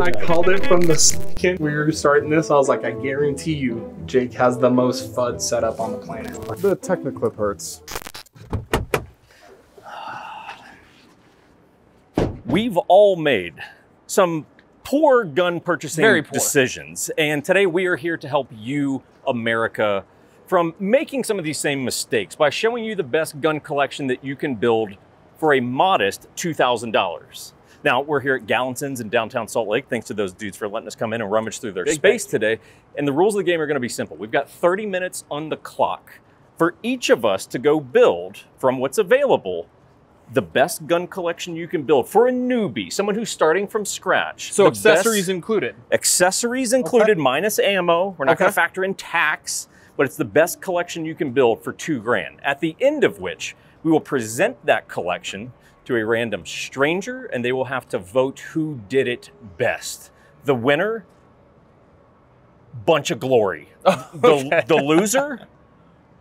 I called it from the second we were starting this. I was like, I guarantee you, Jake has the most FUD setup on the planet. The Techniclip hurts. We've all made some poor gun purchasing poor. decisions, and today we are here to help you, America, from making some of these same mistakes by showing you the best gun collection that you can build for a modest $2,000. Now, we're here at Gallenson's in downtown Salt Lake. Thanks to those dudes for letting us come in and rummage through their Big space today. And the rules of the game are going to be simple. We've got 30 minutes on the clock for each of us to go build from what's available the best gun collection you can build for a newbie, someone who's starting from scratch. So The accessories included. accessories included minus ammo. We're not going to factor in tax, but it's the best collection you can build for two grand. At the end of which, we will present that collection to a random stranger and they will have to vote who did it best. The winner, bunch of glory. The, the loser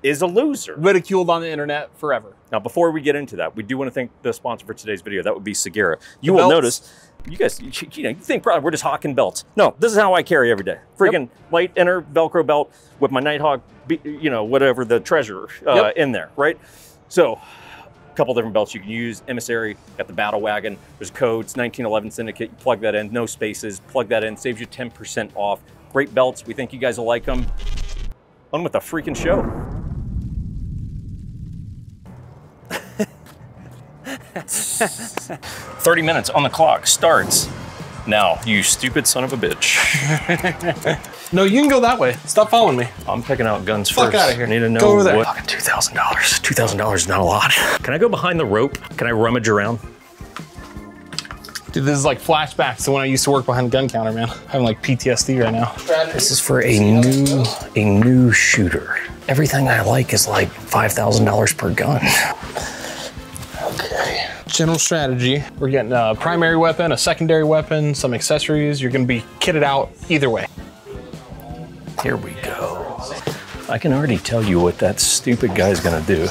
is a loser. Ridiculed on the internet forever. Now, before we get into that, we do want to thank the sponsor for today's video. That would be Ciguera. You The will belts. notice, you guys, you, know, you think probably we're just hawking belts. No, this is how I carry every day. Freaking light inner Velcro belt with my Nighthawk, you know, whatever the treasure uh, Yep. in there, right? So, a couple different belts you can use. Emissary, got the Battle Wagon. There's codes, 1911 Syndicate. You plug that in, no spaces. Plug that in, saves you 10% off. Great belts. We think you guys will like them. On with the freaking show. 30 minutes on the clock starts now, you stupid son of a bitch. No, you can go that way. Stop following me. I'm picking out guns Fuck first. outta here. I need to know Go over there. what. Fucking $2,000. $2,000 is not a lot. Can I go behind the rope? Can I rummage around? Dude, this is like flashbacks to when I used to work behind the gun counter, man. I'm having like PTSD right now. This is for a new a new shooter. Everything I like is like $5,000 per gun. General strategy. We're getting a primary weapon, a secondary weapon, some accessories. You're gonna be kitted out either way. Here we go. I can already tell you what that stupid guy's gonna do.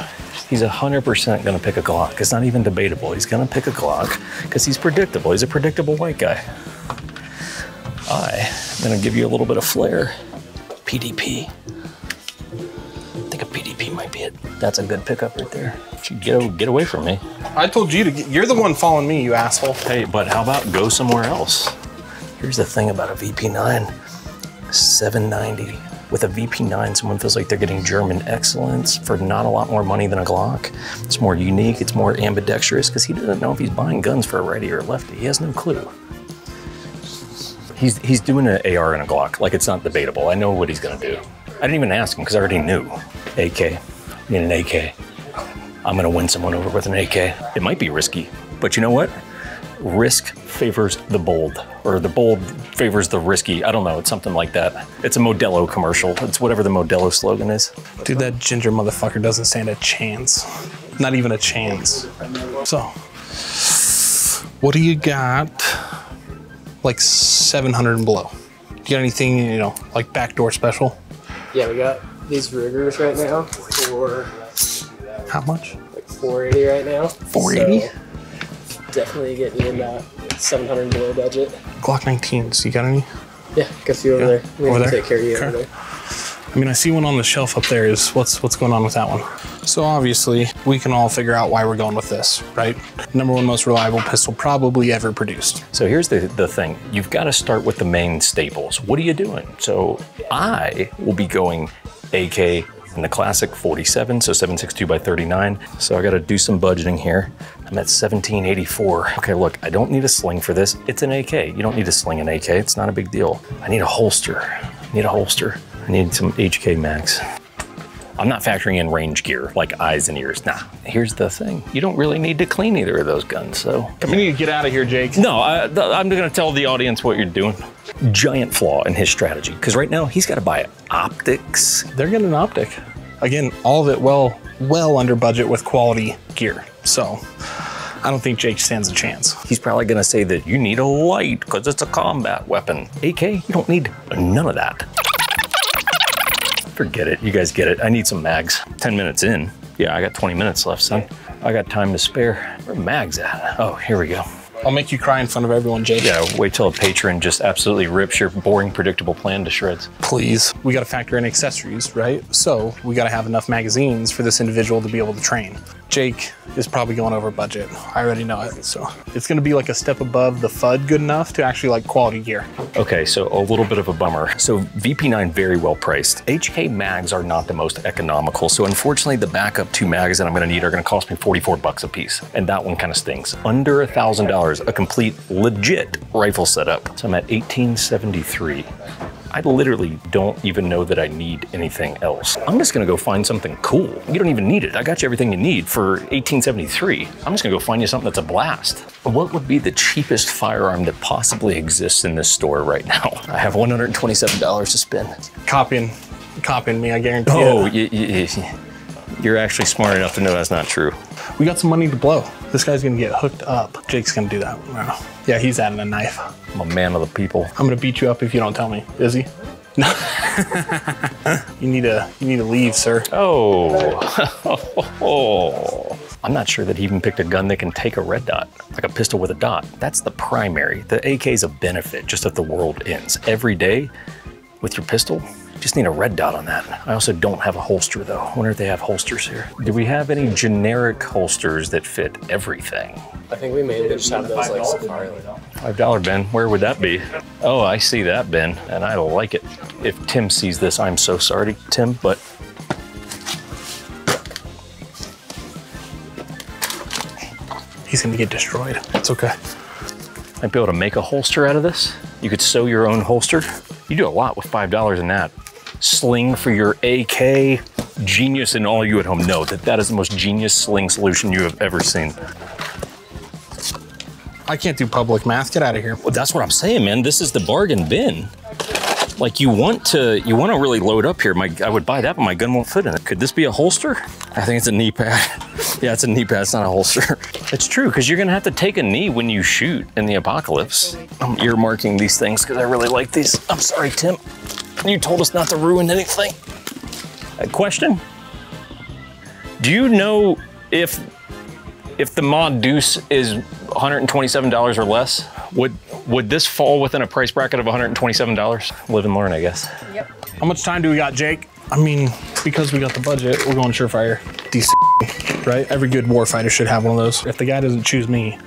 He's 100% gonna pick a Glock. It's not even debatable. He's gonna pick a Glock because he's predictable. He's a predictable white guy. I am gonna give you a little bit of flair. PDP. That's a good pickup right there. You get, get away from me. I told you to get, you're the one following me, you asshole. Hey, but how about go somewhere else? Here's the thing about a VP9 790. With a VP9, someone feels like they're getting German excellence for not a lot more money than a Glock. It's more unique, it's more ambidextrous because he doesn't know if he's buying guns for a righty or a lefty. He has no clue. He's, he's doing an AR and a Glock, like it's not debatable. I know what he's gonna do. I didn't even ask him because I already knew. AK, need an AK. I'm gonna win someone over with an AK. It might be risky, but you know what? Risk favors the bold, or the bold favors the risky. I don't know. It's something like that. It's a Modelo commercial. It's whatever the Modelo slogan is. Dude, that ginger motherfucker doesn't stand a chance. Not even a chance. So, what do you got? Like 700 and below. You got anything, you know, like backdoor special? Yeah, we got these Rugers right now for How much? like 480 right now. 480? So, definitely getting in that 700 below budget. Glock 19s. You got any? Yeah, got you over Yeah, there. We over can there. take care of you Okay. over there. I mean, I see one on the shelf up there. Is what's what's going on with that one? So obviously, we can all figure out why we're going with this, right? Number one most reliable pistol probably ever produced. So here's the, the thing. You've got to start with the main staples. What are you doing? So I will be going AK and the classic 47, so 762 by 39. So I got to do some budgeting here. I'm at 1784. Okay, look, I don't need a sling for this. It's an AK. You don't need to sling an AK. It's not a big deal. I need a holster. I need a holster. I need some HK mags. I'm not factoring in range gear like eyes and ears. Nah, here's the thing. You don't really need to clean either of those guns, so We need to get out of here, Jake. no, I, going to tell the audience what you're doing. Giant flaw in his strategy because right now he's got to buy optics. They're getting an optic. Again, all of it well, well under budget with quality gear. So, I don't think Jake stands a chance. He's probably going to say that you need a light because it's a combat weapon. AK, you don't need none of that. Forget it. You guys get it. I need some mags. 10 minutes in. Yeah, I got 20 minutes left, son. I got time to spare. Where are mags at? Oh, here we go. I'll make you cry in front of everyone, Jake. Yeah, wait till a patron just absolutely rips your boring, predictable plan to shreds. Please. We gotta factor in accessories, right? So we gotta have enough magazines for this individual to be able to train. Jake is probably going over budget. I already know it, so. It's gonna be like a step above the FUD good enough to actually like quality gear. Okay, so a little bit of a bummer. So VP9 very well priced. HK mags are not the most economical, so unfortunately the backup two mags that I'm gonna need are gonna cost me 44 bucks a piece, and that one kind of stings. Under a $1,000 a complete legit rifle setup. So I'm at 1873. I literally don't even know that I need anything else. I'm just gonna go find something cool. You don't even need it. I got you everything you need for 1873. I'm just gonna go find you something that's a blast. What would be the cheapest firearm that possibly exists in this store right now? I have $127 to spend. Copying, copying me, I guarantee oh, it. Oh, you're actually smart enough to know that's not true. We got some money to blow. This guy's going to get hooked up. Jake's going to do that. Wow. Yeah, he's adding a knife. I'm a man of the people. I'm going to beat you up if you don't tell me. Is he? No. you need to you need to leave, sir. Oh. oh. I'm not sure that he even picked a gun that can take a red dot, like a pistol with a dot. That's the primary. The AK is a benefit just if the world ends. Every day with your pistol, just need a red dot on that. I also don't have a holster though. I wonder if they have holsters here. Do we have any generic holsters that fit everything? I think we mainly just have those like safari. Five dollar bin, where would that be? Oh, I see that bin, and I like it. If Tim sees this, I'm so sorry, Tim, but He's going to get destroyed. It's okay. i might be able to make a holster out of this. You could sew your own holster. You do a lot with five dollars in that. Sling for your AK. Genius, and all you at home know that that is the most genius sling solution you have ever seen. I can't do public math. Get out of here. Well, that's what I'm saying, man. This is the bargain bin. Like you want to, you want to really load up here. My, I would buy that, but my gun won't fit in it. Could this be a holster? I think it's a knee pad. yeah, it's a knee pad. It's not a holster. It's true because you're gonna have to take a knee when you shoot in the apocalypse. I'm earmarking these things because I really like these. I'm sorry, Tim. You told us not to ruin anything. A question? Do you know if if the mod Deuce is $127 or less, would would this fall within a price bracket of $127? Live and learn, I guess. Yep. How much time do we got, Jake? I mean, because we got the budget, we're going Surefire. Decent, right? Every good warfighter should have one of those. If the guy doesn't choose me,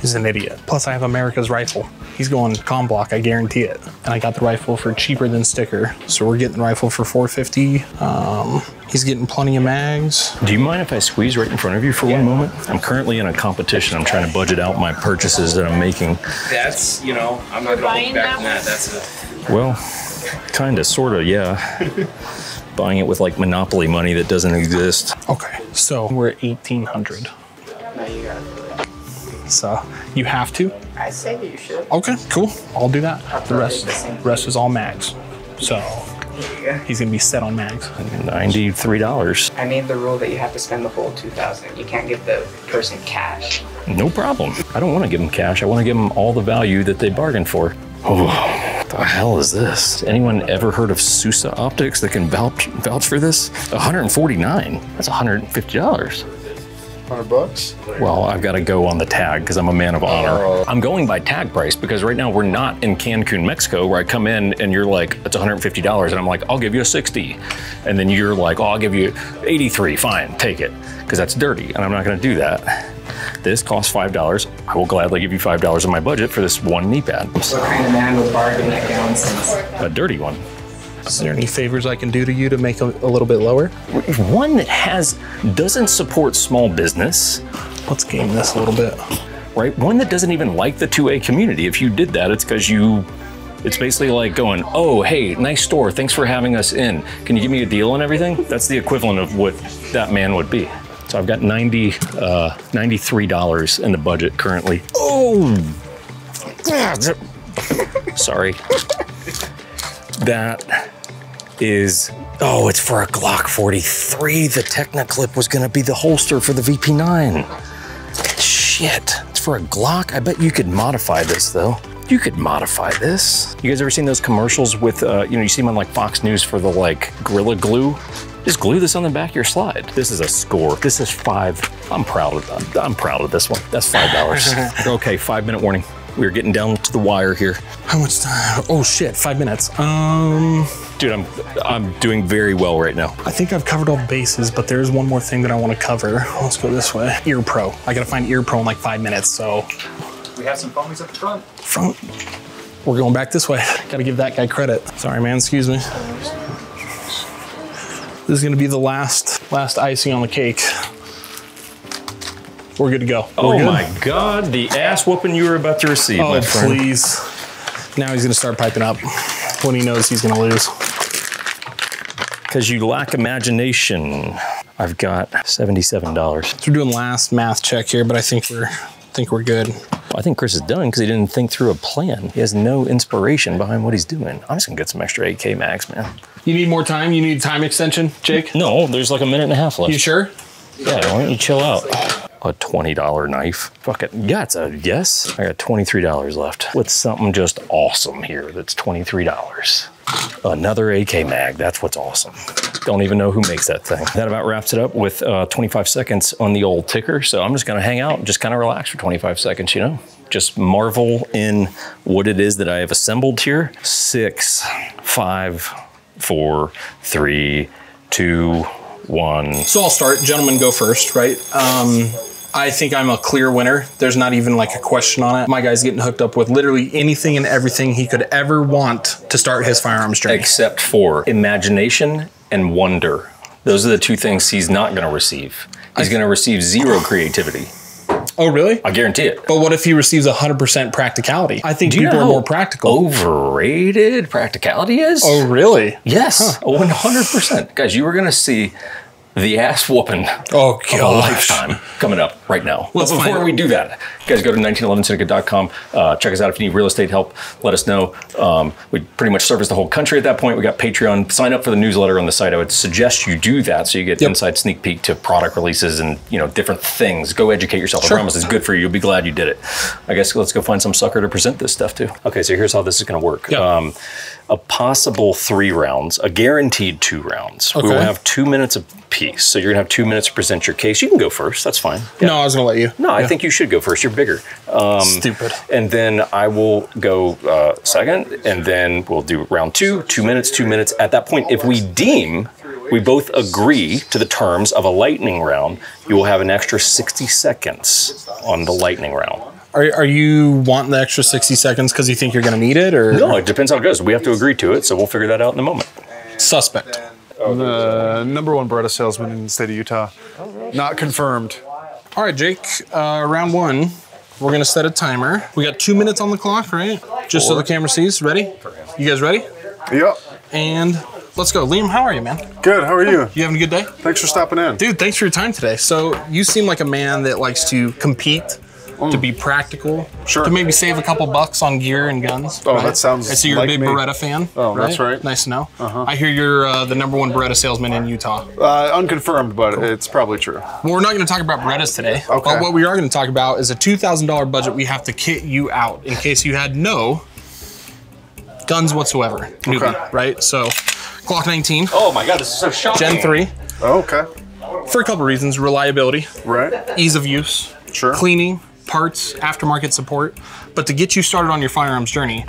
he's an idiot. Plus, I have America's rifle. He's going com block, I guarantee it. And I got the rifle for cheaper than sticker. So we're getting the rifle for 450. Um, he's getting plenty of mags. Do you mind if I squeeze right in front of you for one moment? I'm currently in a competition. I'm trying to budget out my purchases that I'm making. That's you know, I'm not gonna hold back on that. That's a Well, kind of, sort of, yeah. Buying it with like Monopoly money that doesn't exist. Okay, so we're at 1800. So you have to? I say you should. Okay, cool. I'll do that. The rest, the rest is all mags. So Here he's gonna be set on mags. $93. I made the rule that you have to spend the whole 2000 You can't give the person cash. No problem. I don't want to give them cash. I want to give them all the value that they bargained for. Oh, the hell is this? Anyone ever heard of Sousa Optics that can vouch vouch for this? 149. That's 150 dollars. 100 bucks? Well, I've got to go on the tag because I'm a man of honor. Oh. I'm going by tag price because right now we're not in Cancun, Mexico, where I come in and you're like, it's $150. And I'm like, I'll give you a 60. And then you're like, oh, I'll give you 83. Fine, take it. Because that's dirty. And I'm not going to do that. This costs $5. I will gladly give you $5 in my budget for this one knee pad. What kind of man would bargain that nonsense? A dirty one. Is there any favors I can do to you to make a, a little bit lower? One that has, doesn't support small business. Let's game this a little bit. right? One that doesn't even like the 2A community. If you did that, it's because you, it's basically like going, oh, hey, nice store. Thanks for having us in. Can you give me a deal on everything? That's the equivalent of what that man would be. So I've got 90, uh, $93 in the budget currently. Oh, sorry. That is, oh, it's for a Glock 43. The Techniclip was going to be the holster for the VP9. Shit, it's for a Glock. I bet you could modify this though. You could modify this. You guys ever seen those commercials with, uh, you know, you see them on like Fox News for the like Gorilla Glue? Just glue this on the back of your slide. This is a score. This is five. I'm proud of that. I'm proud of this one. That's five dollars. okay, five minute warning. We're getting down to the wire here. How much time? Oh shit, five minutes. Um, Dude, I'm I'm doing very well right now. I think I've covered all bases, but there's one more thing that I want to cover. Let's go this way. Ear Pro. I gotta find Ear Pro in like five minutes. So We have some foamies at the front. front. We're going back this way. Gotta give that guy credit. Sorry, man. Excuse me. This is gonna be the last last icing on the cake. We're good to go. We're Oh good. my god, the ass whooping you were about to receive, Oh my friend. please. Now he's gonna start piping up when he knows he's gonna lose. Because you lack imagination. I've got $77. So we're doing last math check here, but I think we're think we're good. I think Chris is done because he didn't think through a plan. He has no inspiration behind what he's doing. I'm just gonna get some extra AK mags, man. You need more time? You need time extension, Jake? No, there's like a minute and a half left. You sure? Yeah, why don't you chill out? A $20 knife. Fuck it. Yeah, it's a yes. I got $23 left with something just awesome here that's $23. Another AK mag. That's what's awesome. Don't even know who makes that thing. That about wraps it up with uh, 25 seconds on the old ticker. So I'm just going to hang out and just kind of relax for 25 seconds, you know? Just marvel in what it is that I have assembled here. Six, five, four, three, two, one. So I'll start. Gentlemen, go first, right? Um, I think I'm a clear winner. There's not even like a question on it. My guy's getting hooked up with literally anything and everything he could ever want to start his firearms journey. except for imagination and wonder. Those are the two things he's not going to receive. He's going to receive zero creativity. Oh, really? I guarantee it. But what if he receives 100% practicality? I think people are more practical. Overrated practicality is? Oh, really? yes, 100%. Guys, you are going to see the ass whooping Oh, of a lifetime coming up right now. Let's but before we do that, guys, go to 1911syndicate.com. Uh, check us out if you need real estate help. Let us know. Um, we pretty much service the whole country at that point. We got Patreon. Sign up for the newsletter on the site. I would suggest you do that so you get Yep. inside sneak peek to product releases and you know different things. Go educate yourself. Sure. I promise it's good for you. You'll be glad you did it. I guess let's go find some sucker to present this stuff to. Okay, so here's how this is going to work. Yeah. Um, a possible three rounds, a guaranteed two rounds. We will have two minutes apiece. So you're gonna have two minutes to present your case. You can go first. That's fine. Yeah. No, I was to let you. No, I think you should go first. You're bigger. Um, Stupid. And then I will go uh, second, and then we'll do round two, two minutes, two minutes. At that point, if we deem we both agree to the terms of a lightning round, you will have an extra 60 seconds on the lightning round. Are, are you wanting the extra 60 seconds because you think you're going to need it or No, it depends how it goes. We have to agree to it, so we'll figure that out in a moment. suspect? The number one Beretta salesman in the state of Utah. Not confirmed. All right, Jake, uh, round one. We're going to set a timer. We got two minutes on the clock, right? Just so the camera sees. Ready? You guys ready? Yep. And let's go. Liam, how are you, man? Good. How are you? You having a good day? Thanks for stopping in. Dude, thanks for your time today. So, you seem like a man that likes to compete, to be practical, Mm. Sure. to maybe save a couple bucks on gear and guns. Oh, right? that sounds I see you're like a big me. Beretta fan. Oh, that's right. Nice to know. Uh-huh. I hear you're uh, the number one Beretta salesman in Utah. Uh, unconfirmed, but it's probably true. Well, we're not going to talk about Berettas today. Okay. But what we are going to talk about is a $2,000 budget we have to kit you out in case you had no guns whatsoever. Newbie, Okay. right? So, Glock 19, Oh my god, this is so shocking. Gen 3, Oh, okay. for a couple reasons reliability, Right. ease of use, Sure. cleaning, parts, aftermarket support. But to get you started on your firearms journey,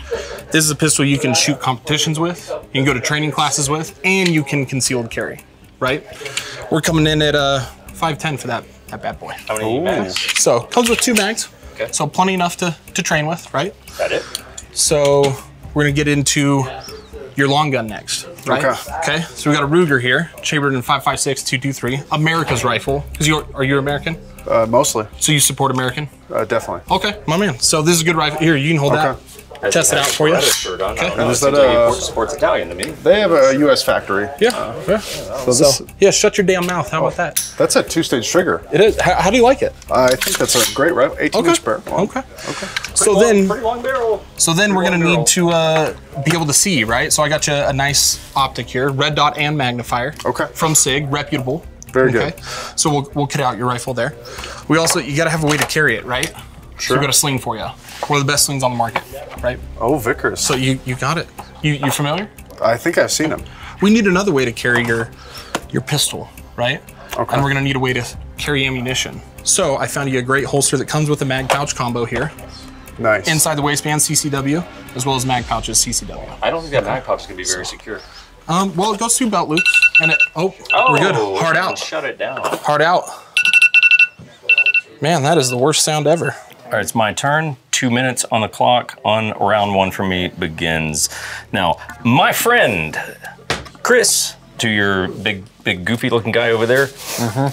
this is a pistol you can shoot competitions with, you can go to training classes with, and you can concealed carry, right? We're coming in at uh, 510 for that, that bad boy. How many mags? So comes with two mags. Okay. So plenty enough to, to train with, right? That it? So we're gonna get into your long gun next, right? Okay. Okay. So we got a Ruger here, chambered in 5.56 223, America's rifle. Cause you are you American? Uh, mostly. So you support American? Uh, definitely. Okay, my man. So this is a good rifle. Here, you can hold that. Okay. that. Test it out for you. Beretta shirt on. I don't is It that seems like a- it supports Italian to me. They have a U.S. factory. Yeah. yeah. So So yeah, shut your damn mouth. How about that? that's a two-stage trigger. It is. How, how do you like it? I think that's a great rifle. 18-inch barrel. Okay. Okay. So then, Pretty long barrel. So then we're gonna barrel. need to uh, be able to see, right? So I got you a nice optic here, red dot and magnifier. Okay. From Sig, reputable. Very good. So we'll, we'll kit out your rifle there. We also, you gotta have a way to carry it, right? So Sure. we got a sling for you. One of the best slings on the market, right? Oh, Vickers. So you you got it. You you familiar? I think I've seen him. We need another way to carry your your pistol, right? Okay. And we're gonna need a way to carry ammunition. So I found you a great holster that comes with a mag pouch combo here. Nice. Inside the waistband, CCW, as well as mag pouches, CCW. I don't think that mag pouch is gonna be very secure. Um, well, it goes through belt loops, and it, oh, oh, we're good. Hard out, Shut it down. hard out. Man, that is the worst sound ever. All right, it's my turn. Two minutes on the clock on round one for me begins. Now, my friend, Chris, to your big, big, goofy looking guy over there,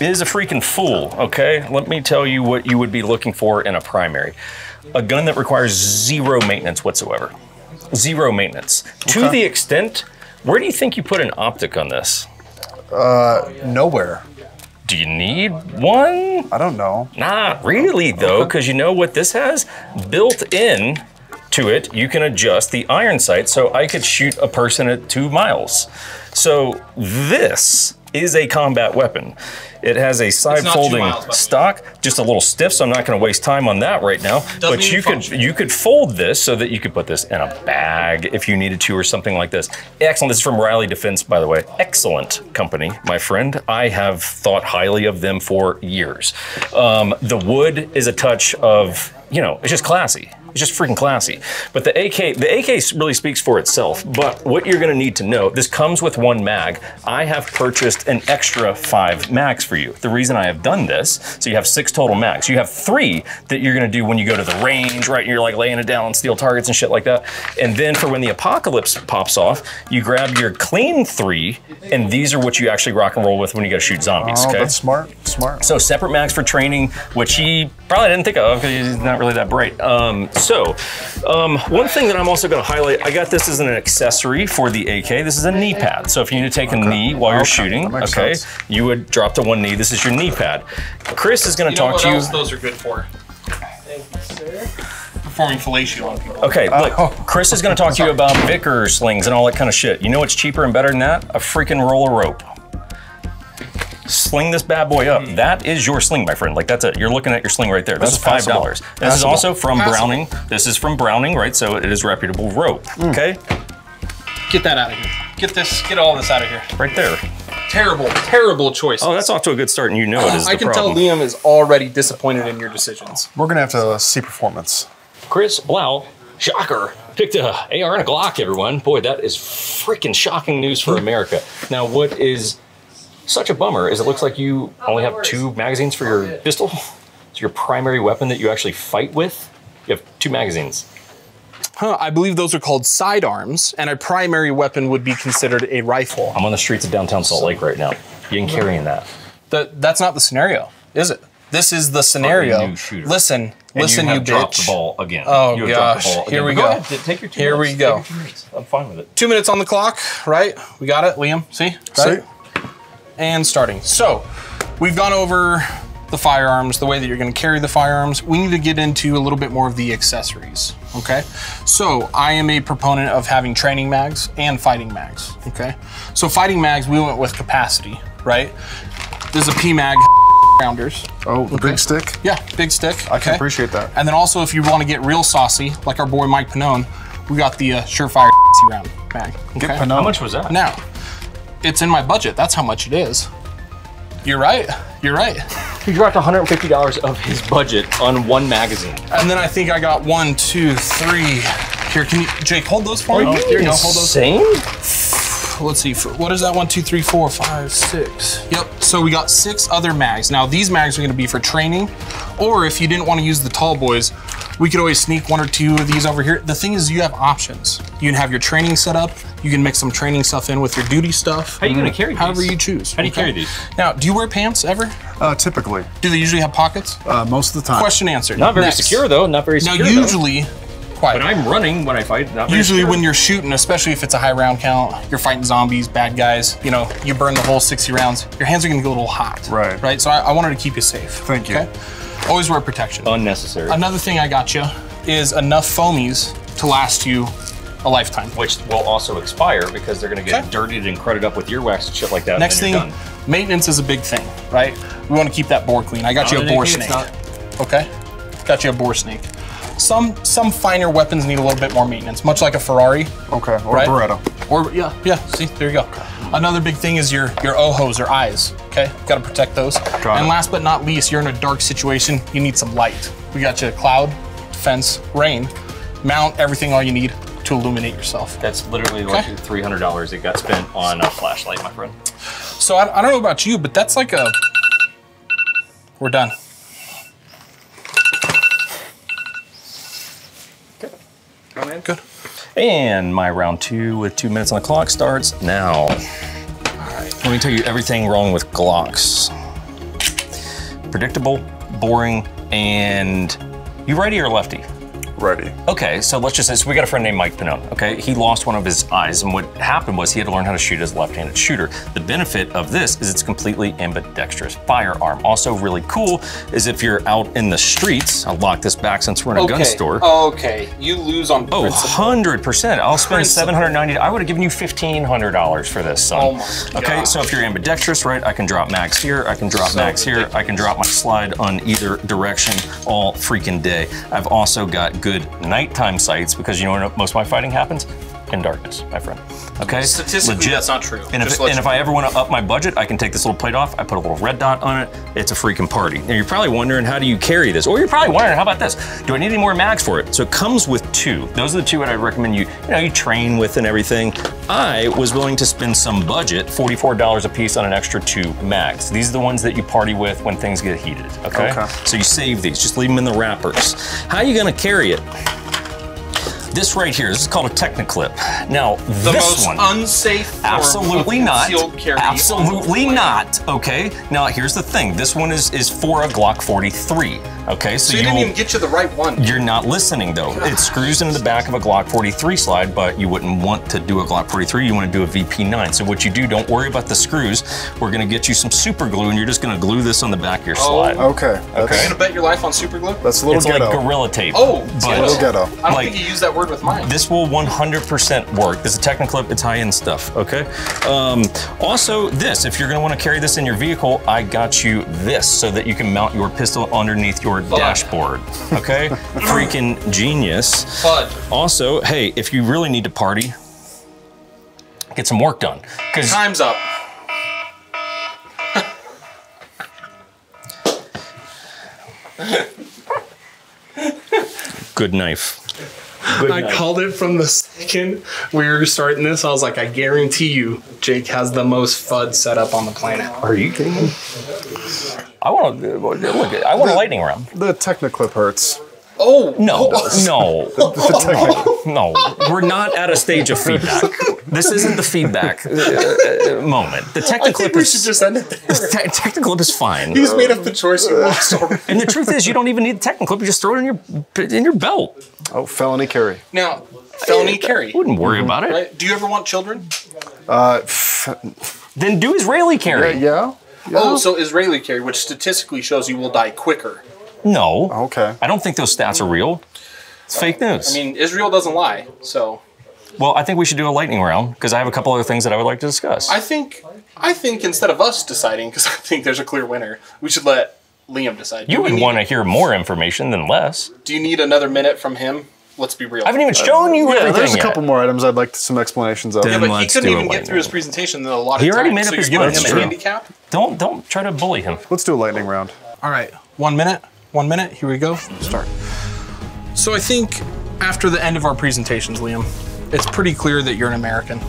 is a freaking fool, okay? Let me tell you what you would be looking for in a primary a gun that requires zero maintenance whatsoever. Zero maintenance. To the extent, where do you think you put an optic on this? Uh, Nowhere. Do you need one? I don't know. Not really, though, because you know what this has? Built in to it, you can adjust the iron sight so I could shoot a person at two miles. So this is a combat weapon. It has a side folding miles, stock, just a little stiff, so I'm not going to waste time on that right now. but even you could you could fold this so that you could put this in a bag if you needed to or something like this. Excellent. This is from Riley Defense, by the way. Excellent company, my friend. I have thought highly of them for years. Um, the wood is a touch of, you know, it's just classy. It's just freaking classy. But the AK, the AK really speaks for itself. But what you're going to need to know, this comes with one mag. I have purchased an extra five mags for you. The reason I have done this, so you have six total mags. You have three that you're going to do when you go to the range, right? You're like laying it down on steel targets and shit like that. And then for when the apocalypse pops off, you grab your clean three, and these are what you actually rock and roll with when you go shoot zombies. Oh, okay. that's smart. Smart. So separate mags for training, which he probably didn't think of because he's not really that bright. Um, so um, one thing that I'm also going to highlight, I got this as an accessory for the AK. This is a knee pad. So if you need to take a knee while you're Okay, shooting, okay, sense. you would drop to one knee. This is your knee pad. Chris is going to talk to you. those are good for? Performing fellatio on people. Okay, look, Chris is going to talk to you about Vickers slings and all that kind of shit. You know what's cheaper and better than that? A freaking roll of rope. Sling this bad boy up. Hmm. That is your sling, my friend. Like that's it. You're looking at your sling right there. This That's is five dollars. This is also from Passable. Browning. This is from Browning, right? So it is reputable rope. Hmm. Okay, Get that out of here. Get this, get all this out of here. right there. Terrible, terrible choice. Oh, that's off to a good start, and you know it is I the can problem. tell Liam is already disappointed in your decisions. We're gonna have to see performance. Chris Blau, shocker, picked a AR and a Glock, everyone. Boy, that is freaking shocking news for hmm. America. Now, what is such a bummer is it looks like you oh, only have two magazines for your oh, pistol. It's your primary weapon that you actually fight with. You have two magazines. Huh, I believe those are called sidearms, and a primary weapon would be considered a rifle. I'm on the streets of downtown Salt Lake right now. You ain't carrying that. That that's not the scenario, is it? This is the scenario. new shooter. Listen, And listen, you, you, have dropped bitch. the ball again. Oh, you have dropped gosh. the ball Here we But go. ahead, take your two Here minutes. we go. Take your two. I'm fine with it. Two minutes on the clock, right? We got it, Liam. See? Right? See? And starting. So, we've gone over the firearms, the way that you're going to carry the firearms. We need to get into a little bit more of the accessories. Okay. So, I am a proponent of having training mags and fighting mags. Okay. So, fighting mags, we went with capacity, right? This is a PMAG rounders. Oh, the big stick. Yeah, big stick. I can appreciate that. And then also, if you want to get real saucy, like our boy Mike Pannone, we got the uh, Surefire round mag. Okay? Get Pinot. How much was that? Now, it's in my budget. That's how much it is. You're right. You're right. He dropped $150 of his budget on one magazine. And then I think I got one, two, three. Here, can you, Jake, hold those for me? Here you go. Hold those. Insane? Let's see. for- What is that? One, two, three, four, five, six. Yep. So we got six other mags. Now these mags are going to be for training, or if you didn't want to use the tall boys, we could always sneak one or two of these over here. The thing is, you have options. You can have your training set up. You can mix some training stuff in with your duty stuff. How are you gonna carry these? However these? you choose. How do you carry these? Now, do you wear pants ever? Uh, typically, Do they usually have pockets? uh, most of the time. Question answered. Not very Next. secure though. Not very secure Now, usually, though. Quiet. But I'm running when I fight. Not Usually, secure. when you're shooting, especially if it's a high round count, you're fighting zombies, bad guys. You know, you burn the whole 60 rounds. Your hands are gonna get a little hot. Right. Right. So I, I wanted to keep you safe. Thank you. Okay? Always wear protection. unnecessary, Another thing I got you is enough foamies to last you a lifetime. which will also expire because they're gonna get Okay. dirtied and crudded up with earwax and shit like that. Next thing, done. maintenance is a big thing, right? We want to keep that bore clean. I got you a Not bore snake. AK, Okay, got you a bore snake. Some some finer weapons need a little bit more maintenance, much like a Ferrari. Okay, or Right. Beretta. Or yeah, yeah. See, there you go. Another big thing is your your ohos or eyes. Okay, got to protect those. Got and it. last but not least, you're in a dark situation. You need some light. We got you a cloud, fence, rain. Mount everything all you need to illuminate yourself. That's literally like three hundred dollars it got spent on a flashlight, my friend. So I, I don't know about you, but that's like a. We're done. Good. And my round two with two minutes on the clock starts now. All right. Let me tell you everything wrong with Glocks. Predictable, boring, and you righty or lefty? Ready. Okay, so let's just say so we got a friend named Mike Pannone. Okay, he lost one of his eyes, and what happened was he had to learn how to shoot as a left-handed shooter. The benefit of this is it's completely ambidextrous firearm. Also, really cool is if you're out in the streets. I'll lock this back since we're in a gun store. Okay, you lose on Oh, principle. 100%. I'll spend Principle. 790 I would have given you $1,500 for this, son. Oh my Okay, gosh. so if you're ambidextrous, right, I can drop max here, I can drop mags here, I can drop my slide on either direction all freaking day. I've also got good nighttime sights because you know where most of my fighting happens? In darkness, my friend. Okay? Statistically, that's not true. And, if, Just to let and if I ever want to up my budget, I can take this little plate off. I put a little red dot on it. It's a freaking party. Now you're probably wondering, how do you carry this? Or you're probably wondering, how about this? Do I need any more mags for it? So it comes with two. Those are the two that I recommend you, you know, you train with and everything. I was willing to spend some budget, $44 a piece on an extra two mags. These are the ones that you party with when things get heated, okay? Okay. So you save these, just leave them in the wrappers. How are you gonna carry it? This right here, this is called a Techniclip. Now, the this most one, unsafe. form Absolutely of not. carry Absolutely on the planet. not. Okay. Now here's the thing. This one is is for a Glock 43. Okay. So, So you you didn't will- even get you the right one. you're not listening though. It screws into the back of a Glock 43 slide, but you wouldn't want to do a Glock 43. You want to do a VP9. So what you do, don't worry about the screws. We're gonna get you some super glue, and you're just gonna glue this on the back of your oh. slide. Okay. That's, Okay. You gonna bet your life on super glue? that's a little It's ghetto. like Gorilla Tape. Oh, but little ghetto. I don't like- think you used that word with mine. this will 100% work. This is a Techniclip, it's high-end stuff, okay? Um, also, this, if you're gonna wanna carry this in your vehicle, I got you this so that you can mount your pistol underneath your dashboard, okay? Freaking genius. Also, hey, if you really need to party, get some work done. Because Time's up. good knife. Good I knife. called it from the second we were starting this. I was like, I guarantee you, Jake has the most FUD setup on the planet. Are you kidding me? I want to look. I want a lightning round. the Techniclip hurts. Oh No, no, no. We're not at a stage of feedback. This isn't the feedback uh, uh, moment. The I think Techniclip we is should just end it there. te- Techniclip is fine. He's made up the choice he wants already. And the truth is, you don't even need the Techniclip. You just throw it in your in your belt. Oh, felony carry. Now, felony carry. Wouldn't worry about it. Right? Do you ever want children? Uh, f- Then do Israeli carry. yeah. Oh, so Israeli carry, which statistically shows you will die quicker. No. Okay. I don't think those stats are real. It's fake news. I mean, Israel doesn't lie. So well, I think we should do a lightning round because I have a couple other things that I would like to discuss. I think, I think instead of us deciding, because I think there's a clear winner, we should let Liam decide. you do, would want to hear more information than less. do you need another minute from him? Let's be real. I haven't even uh, shown you Yeah, everything there's a yet. couple more items I'd like some explanations of. Then yeah, but he let's couldn't do even get lightning through his presentation in a lot of He already time, made up you're his giving mind. him That's a true. handicap. Don't don't try to bully him. Let's do a lightning round. All right, one minute. One minute. Here we go. Start. So I think after the end of our presentations, Liam, it's pretty clear that you're an American.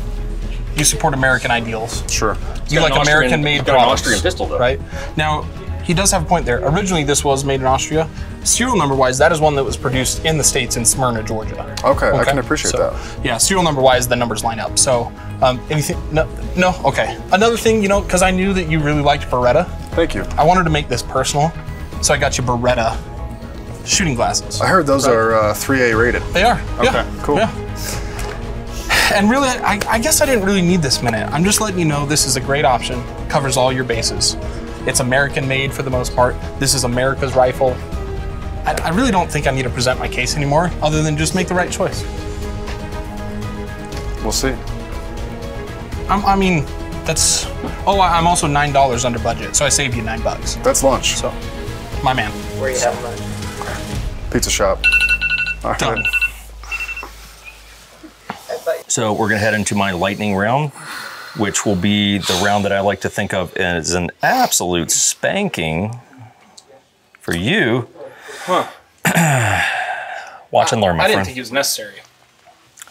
You support American ideals. Sure. You like American-made he's got an products, Austrian pistol, though. right? Now, he does have a point there. Originally, this was made in Austria. Serial number-wise, that is one that was produced in the states in Smyrna, Georgia. Okay, I can appreciate So, that. Yeah, serial number-wise, the numbers line up. So, um, anything? No, no. Okay. Another thing, you know, because I knew that you really liked Beretta, Thank you. I wanted to make this personal, so I got you Beretta shooting glasses. I heard those are uh, 3A rated. They are. yeah, Okay, cool. Yeah. And really, I, I guess I didn't really need this minute. I'm just letting you know this is a great option. Covers all your bases. It's American made for the most part. This is America's rifle. I, I really don't think I need to present my case anymore, other than just make the right choice. We'll see. I'm, I mean, that's. Oh, I- I'm also nine dollars under budget, so I saved you nine bucks. That's lunch. So, my man. Where you have lunch? Pizza shop. All right. So we're gonna head into my lightning round. which will be the round that I like to think of as an absolute spanking for you. Huh. Watch and learn, my I didn't think it was necessary.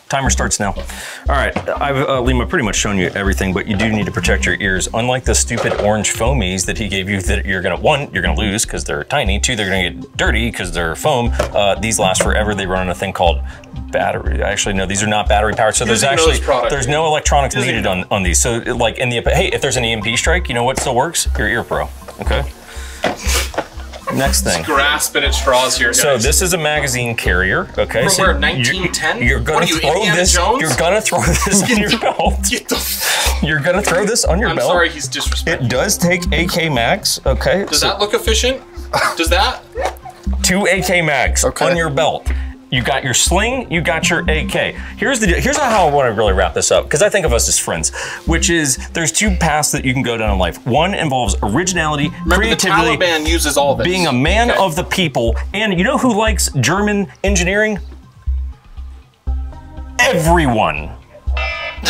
Timer starts now. All right, I've uh, Liam pretty much shown you everything, but you do need to protect your ears. Unlike the stupid orange foamies that he gave you, that you're gonna one, you're gonna lose because they're tiny. Two, they're gonna get dirty because they're foam. Uh, these last forever. They run on a thing called battery. Actually, no, these are not battery powered. So there's actually there's no electronics Using needed on on these. So like in the hey, if there's an EMP strike, you know what still works? Your ear pro. Okay. Next thing. Grasping at straws here, guys. So this is a magazine carrier, okay? From so where, you're- 1910? You're, gonna What are you, throw Indiana this. Jones? You're gonna throw this on your belt. Get the You're gonna throw this on your I'm belt. sorry, he's disrespectful. It does take AK mags. okay? Does that look efficient? Does that? two AK mags Okay. on your belt. You got your sling, you got your AK. Here's the here's how I want to really wrap this up because I think of us as friends, which is there's two paths that you can go down in life. One involves originality, Remember, creativity, the Taliban uses all this. being a man Okay. of the people, and you know who likes German engineering? Everyone.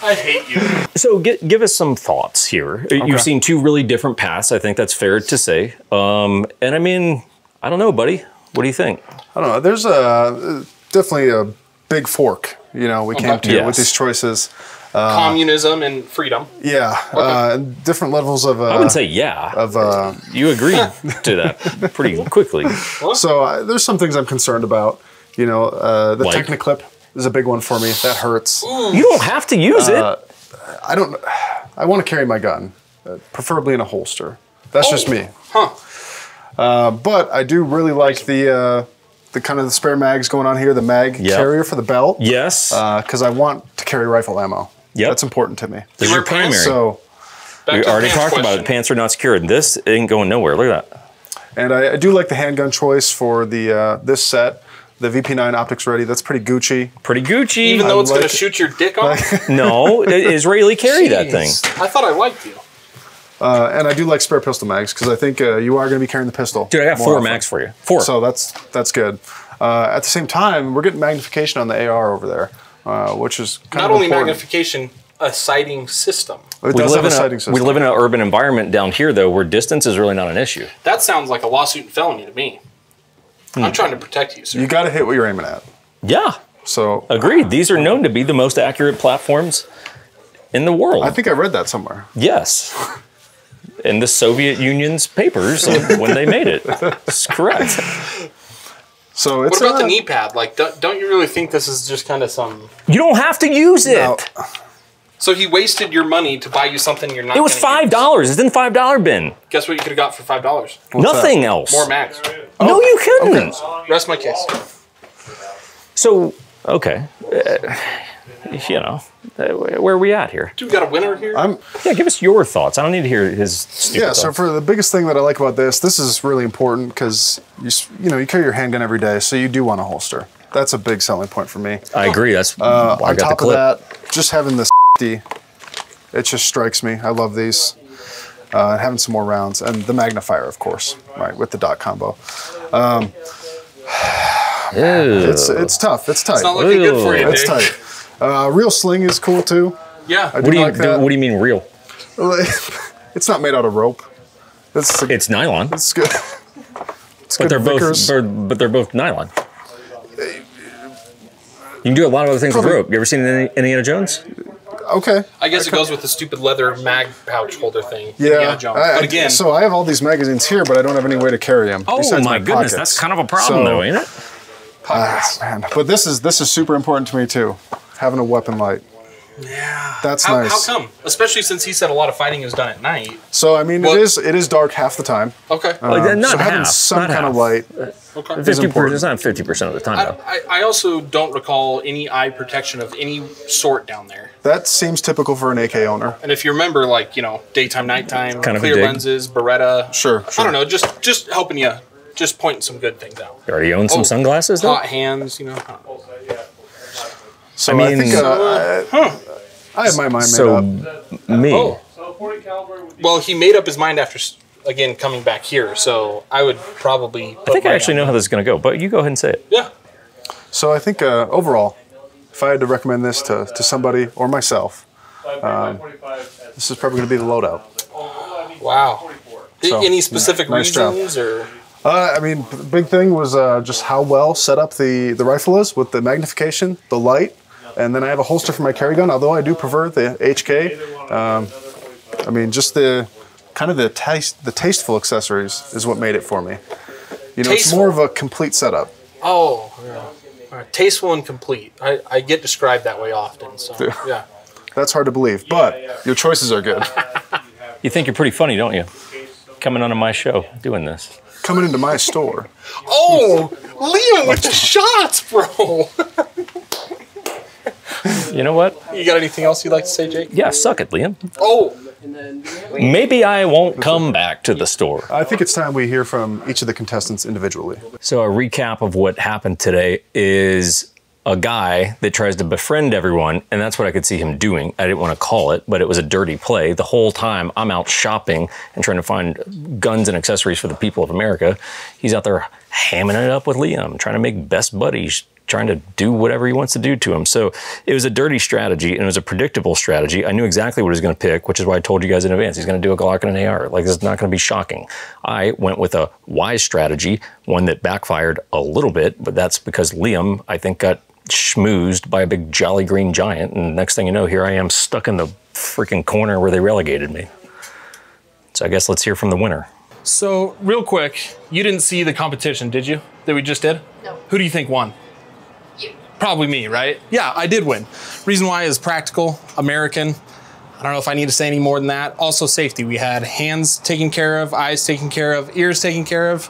I hate you. So gi- give us some thoughts here. You've seen two really different paths. I think that's fair to say. Um, and I mean, I don't know, buddy. What do you think? I don't know. There's a definitely a big fork. You know, we came to Yes. with these choices. Communism and freedom. Yeah, uh, different levels of. Uh, I wouldn't say yeah. of. Uh, You agreed to that pretty quickly. so uh, there's some things I'm concerned about. You know, uh, the Like? Techniclip is a big one for me. That hurts. You don't have to use Uh, it. I don't. I want to carry my gun, uh, preferably in a holster. That's just me. Huh. Uh, but I do really like the uh, the kind of the spare mags going on here. The mag Yep. carrier for the belt. Yes. Because I want to carry rifle ammo. Yep. That's important to me. this is your primary. So, Back we already pants talked about question. it. Pants are not secured. This ain't going nowhere. Look at that. and I, I do like the handgun choice for the uh, this set. The VP9 optics ready. That's pretty Gucci. Pretty Gucci. Even though it's like going to shoot your dick off? no, Israeli carry that thing. I thought I liked you. Uh, and I do like spare pistol mags because I think uh, you are going to be carrying the pistol. Dude, I got four often. max for you. Four. So that's that's good. Uh, at the same time, we're getting magnification on the AR over there, uh, which is kind Not of only important. magnification, a sighting system. It we does live, have a in sighting a, system. we live in an urban environment down here, though, where distance is really not an issue. That sounds like a lawsuit and felony to me. Hmm. I'm trying to protect you, sir. You got to hit what you're aiming at. Yeah, So agreed. These are known to be the most accurate platforms in the world. I think I read that somewhere. Yes. In the Soviet Union's papers of when they made it. That's correct. So it's what it's about the knee pad? Like, don't, don't you really think this is just kind of some? You don't have to use it. now, So he wasted your money to buy you something you're not. it was five dollars. It's in five dollar bin. Guess what you could have got for five dollars? Nothing else. More max. no, you couldn't. Rest my case. So okay, Uh, you know, uh, where are we at here? Dude, got a winner here. I'm Yeah, give us your thoughts. I don't need to hear his yeah. So thoughts. for the biggest thing that I like about this, this is really important because you you know you carry your handgun every day, so you do want a holster. That's a big selling point for me. I agree. That's Uh, why I on got the top of that, just having this, it just strikes me. I love these. Uh, having some more rounds and the magnifier, of course, right with the dot combo. It's it's tough. It's tight. it's not looking good for you, it's dude. tight. Uh, real sling is cool too. Yeah. I what do you like that. What do you mean real? it's not made out of rope. It's It's nylon, it's good. It's but good they're both Vickers. they're, but they're both nylon. You can do a lot of other things with rope. You ever seen Indi- Indiana Jones? okay. I guess it goes with the stupid leather mag pouch holder thing. Yeah. Jones. I- I- but again, so I have all these magazines here, but I don't have any way to carry them. Oh besides my, goodness, pockets. that's kind of a problem, So- though, ain't it? Ah, man. But this is this is super important to me too. Having a weapon light. yeah. That's how, nice. How come? Especially since he said a lot of fighting is done at night. So I mean, Well- it is it is dark half the time. Okay. Like, Um, not so having half, some not kind of light. okay. 50 important. It's not fifty percent of the time, I, though. I, I also don't recall any eye protection of any sort down there. That seems typical for an AK owner. And if you remember, like you know, daytime, nighttime, Kind of clear lenses, Beretta. Sure, I don't know, just just helping you, just pointing some good things out. You already own some Oh, sunglasses, though. Hot hands, you know. So I I, mean- think uh, I, I have my mind made So up. me, Oh. Well, he made up his mind after again coming back here, so I would probably. I think I actually know how this is going to go, but you go ahead and say it. Yeah. So I think uh, overall, if I had to recommend this to, to somebody or myself, um, this is probably going to be the loadout. Wow. So, Any specific nice job. reasons or? Uh, I mean, the big thing was uh, just how well set up the, the rifle is with the magnification, the light, and then I have a holster for my carry gun. Although I do prefer the HK. Um, I mean, just the kind of the taste, the tasteful accessories is what made it for me. You know, it's more of a complete setup. Oh, yeah. All right. Tasteful and complete. I, I get described that way often. So Yeah. yeah. That's hard to believe, but your choices are good. You think you're pretty funny, don't you? Coming onto my show, doing this. Coming into my store. Oh, Liam with the shots, bro. You know what? you got anything else you'd like to say, Jake? Yeah, suck it, Liam. Oh, Maybe I won't come back to the store. I think it's time we hear from each of the contestants individually. So, a recap of what happened today is a guy that tries to befriend everyone, and that's what I could see him doing. I didn't want to call it, but it was a dirty play. The whole time I'm out shopping and trying to find guns and accessories for the people of America. He's out there hamming it up with Liam, trying to make best buddies, trying to do whatever he wants to do to him. So it was a dirty strategy and it was a predictable strategy. I knew exactly what he was going to pick, which is why I told you guys in advance. He's going to do a Glock and an AR. Like, it's not going to be shocking. I went with a wise strategy, one that backfired a little bit, but that's because Liam, I think, got schmoozed by a big jolly green giant. And next thing you know, here I am stuck in the freaking corner where they relegated me. So I guess let's hear from the winner. so real quick, you didn't see the competition, did you? That we just did? No. Who do you think won? Probably me, right? Yeah, I did win. Reason why is practical, American. I don't know if I need to say any more than that. Also, safety. We had hands taken care of, eyes taken care of, ears taken care of.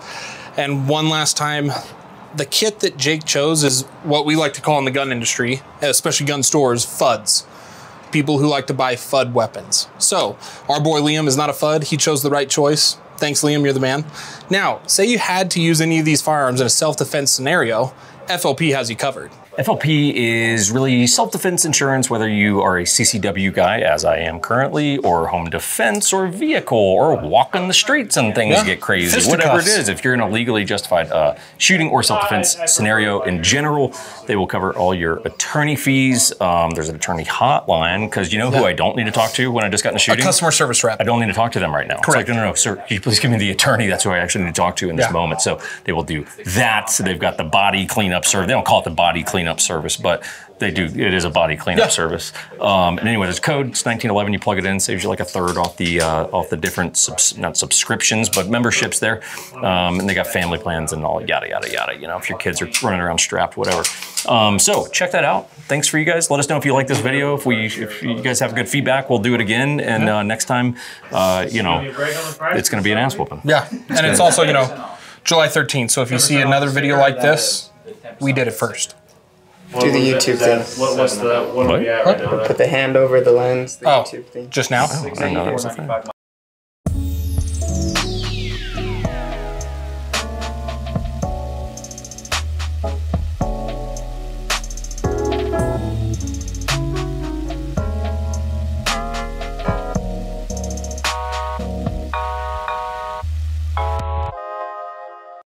And one last time, the kit that Jake chose is what we like to call in the gun industry, especially gun stores, FUDs. People who like to buy FUD weapons. So, our boy Liam is not a FUD. He chose the right choice. Thanks, Liam. You're the man. Now, say you had to use any of these firearms in a self defense scenario, FLP has you covered. FLP is really self defense insurance, whether you are a CCW guy, as I am currently, or home defense, or vehicle, or walking the streets and things Yeah. get crazy. Fisticuffs. Whatever it is, if you're in a legally justified uh, shooting or self defense scenario in general, they will cover all your attorney fees. Um, there's an attorney hotline, because you know who I don't need to talk to when I just got in a A customer service rep. I don't need to talk to them right now. Correct. It's like, no, no, no, sir, can you please give me the attorney? That's who I actually need to talk to in this Yeah. moment. So they will do that. So they've got the body cleanup service. They don't call it the body cleanup service, but they do. It is a body cleanup Yeah. service. Um, and anyway, there's code. It's 1911. You plug it in, saves you like a third off the uh, off the different subs, not subscriptions, but memberships there. Um, and they got family plans and all yada yada yada. You know, if your kids are running around strapped, whatever. Um, so check that out. Thanks for you guys. Let us know if you like this video. If we, if you guys have good feedback, we'll do it again. And uh, next time, uh, you know, it's going to be an ass whooping. Yeah, and it's also you know July 13th. So if you see another video like this, we did it first. Do the YouTube thing. What, what's the, what are we at right now? Put the hand over the lens. The Oh, YouTube thing. just now. I